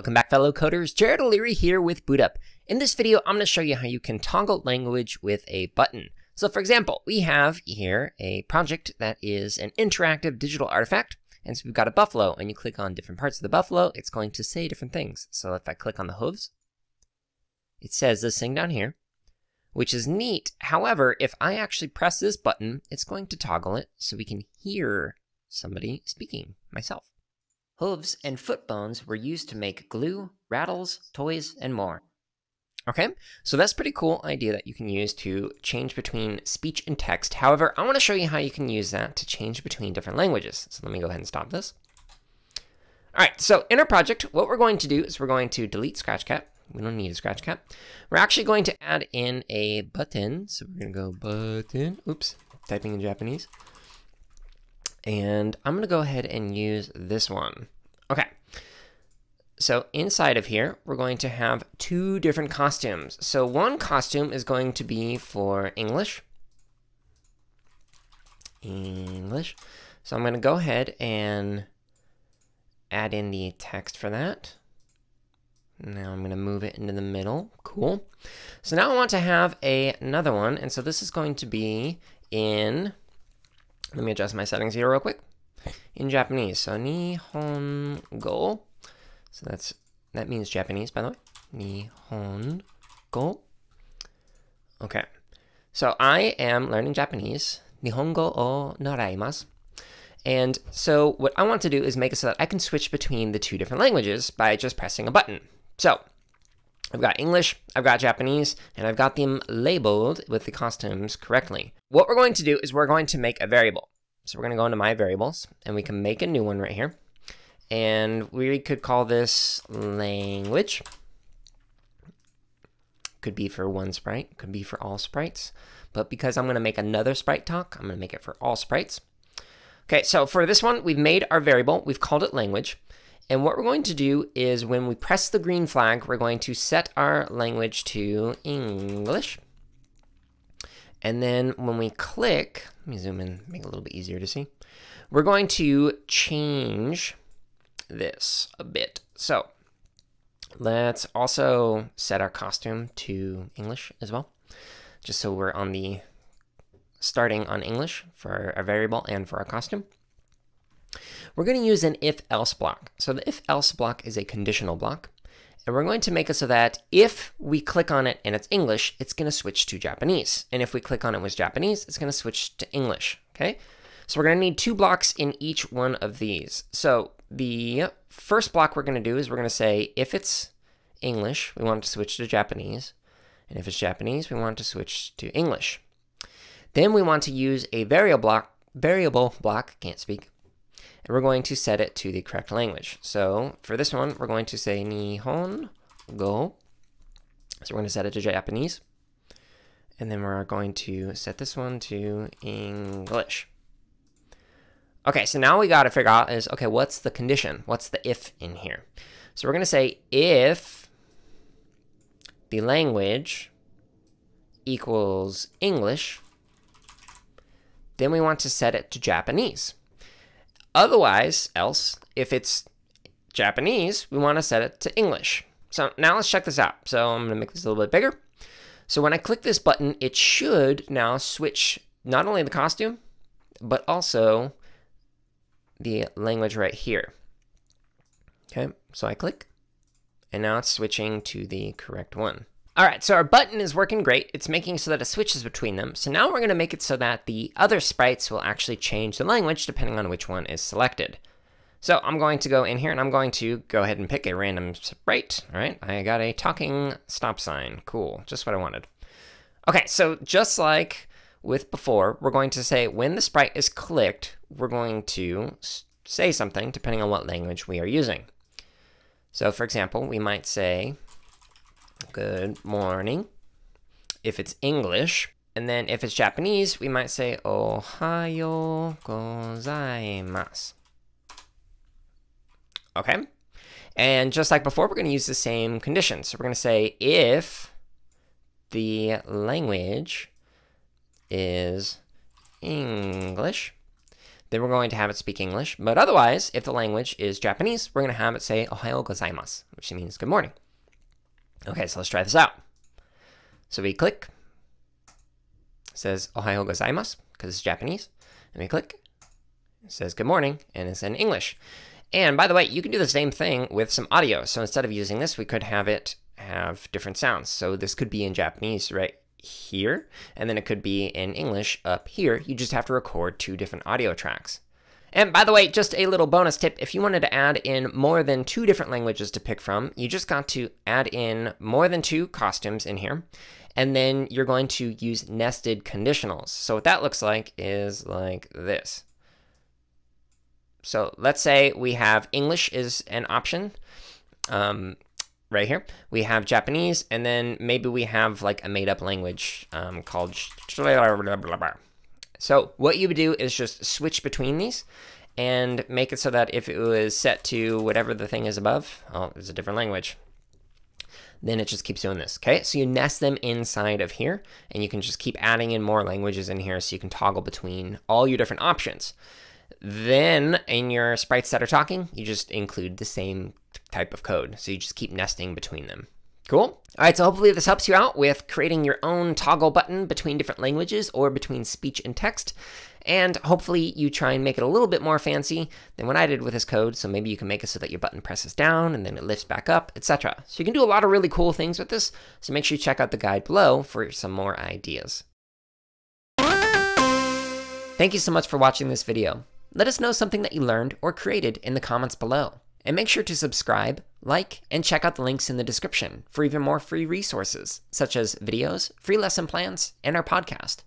Welcome back fellow coders, Jared O'Leary here with BootUp. In this video, I'm going to show you how you can toggle language with a button. So for example, we have here a project that is an interactive digital artifact. And so we've got a buffalo, and you click on different parts of the buffalo, it's going to say different things. So if I click on the hooves, it says this thing down here, which is neat. However, if I actually press this button, it's going to toggle it so we can hear somebody speaking, myself. Hooves and foot bones were used to make glue, rattles, toys, and more. Okay, so that's pretty cool idea that you can use to change between speech and text. However, I want to show you how you can use that to change between different languages. So let me go ahead and stop this. All right, so in our project, what we're going to do is we're going to delete Scratch Scratchcat. We don't need a Scratch Scratchcat. We're actually going to add in a button. So we're going to go button. Oops, typing in Japanese. And I'm going to go ahead and use this one. Okay. So inside of here, we're going to have two different costumes. So one costume is going to be for English. English. So I'm going to go ahead and add in the text for that. Now I'm going to move it into the middle. Cool. So now I want to have a, another one. And so this is going to be in let me adjust my settings here real quick. In Japanese, so Nihongo. So that's that means Japanese, by the way. Nihongo. Okay. So I am learning Japanese. Nihongo o naraimasu. And so what I want to do is make it so that I can switch between the two different languages by just pressing a button. So I've got English, I've got Japanese, and I've got them labeled with the costumes correctly. What we're going to do is we're going to make a variable. So we're going to go into my variables, and we can make a new one right here. And we could call this language. Could be for one sprite, could be for all sprites. But because I'm going to make another sprite talk, I'm going to make it for all sprites. Okay, so for this one, we've made our variable. We've called it language. And what we're going to do is when we press the green flag, we're going to set our language to English. And then when we click, let me zoom in, make it a little bit easier to see. We're going to change this a bit. So let's also set our costume to English as well, just so we're on the starting on English for our variable and for our costume. We're going to use an if-else block. So the if-else block is a conditional block. And we're going to make it so that if we click on it and it's English, it's going to switch to Japanese. And if we click on it with Japanese, it's going to switch to English. Okay? So we're going to need two blocks in each one of these. So the first block we're going to do is we're going to say if it's English, we want to switch to Japanese. And if it's Japanese, we want to switch to English. Then we want to use a variable block, variable block, can't speak, and we're going to set it to the correct language. So for this one, we're going to say Nihon go. So we're going to set it to Japanese. And then we're going to set this one to English. Okay, so now we got to figure out is, okay, what's the condition? What's the if in here? So we're going to say if the language equals English, then we want to set it to Japanese. Otherwise, else, if it's Japanese, we want to set it to English. So now let's check this out. So I'm going to make this a little bit bigger. So when I click this button, it should now switch not only the costume, but also the language right here. Okay, so I click, and now it's switching to the correct one. All right, so our button is working great. It's making so that it switches between them. So now we're going to make it so that the other sprites will actually change the language depending on which one is selected. So I'm going to go in here and I'm going to go ahead and pick a random sprite. All right, I got a talking stop sign. Cool, just what I wanted. Okay, so just like with before, we're going to say when the sprite is clicked, we're going to say something depending on what language we are using. So for example, we might say, good morning. If it's English, and then if it's Japanese, we might say Ohayo gozaimasu. Okay? And just like before, we're going to use the same conditions. So we're going to say if the language is English, then we're going to have it speak English. But otherwise, if the language is Japanese, we're going to have it say Ohayo gozaimasu, which means good morning. Okay, so let's try this out. So we click. It says Ohayo gozaimasu because it's Japanese. And we click. It says good morning and it's in English. And by the way, you can do the same thing with some audio. So instead of using this, we could have it have different sounds. So this could be in Japanese right here, and then it could be in English up here. You just have to record two different audio tracks. And by the way, just a little bonus tip if you wanted to add in more than two different languages to pick from, you just got to add in more than two costumes in here. And then you're going to use nested conditionals. So, what that looks like is like this. So, let's say we have English is an option. Um, right here. We have Japanese, and then maybe we have like a made up language um, called. So what you would do is just switch between these and make it so that if it was set to whatever the thing is above, oh, it's a different language, then it just keeps doing this. Okay, so you nest them inside of here, and you can just keep adding in more languages in here so you can toggle between all your different options. Then in your sprites that are talking, you just include the same type of code. So you just keep nesting between them. Cool. All right, so hopefully this helps you out with creating your own toggle button between different languages or between speech and text. And hopefully you try and make it a little bit more fancy than what I did with this code. So maybe you can make it so that your button presses down and then it lifts back up, etc. So you can do a lot of really cool things with this. So make sure you check out the guide below for some more ideas. Thank you so much for watching this video. Let us know something that you learned or created in the comments below. And make sure to subscribe, like, and check out the links in the description for even more free resources, such as videos, free lesson plans, and our podcast.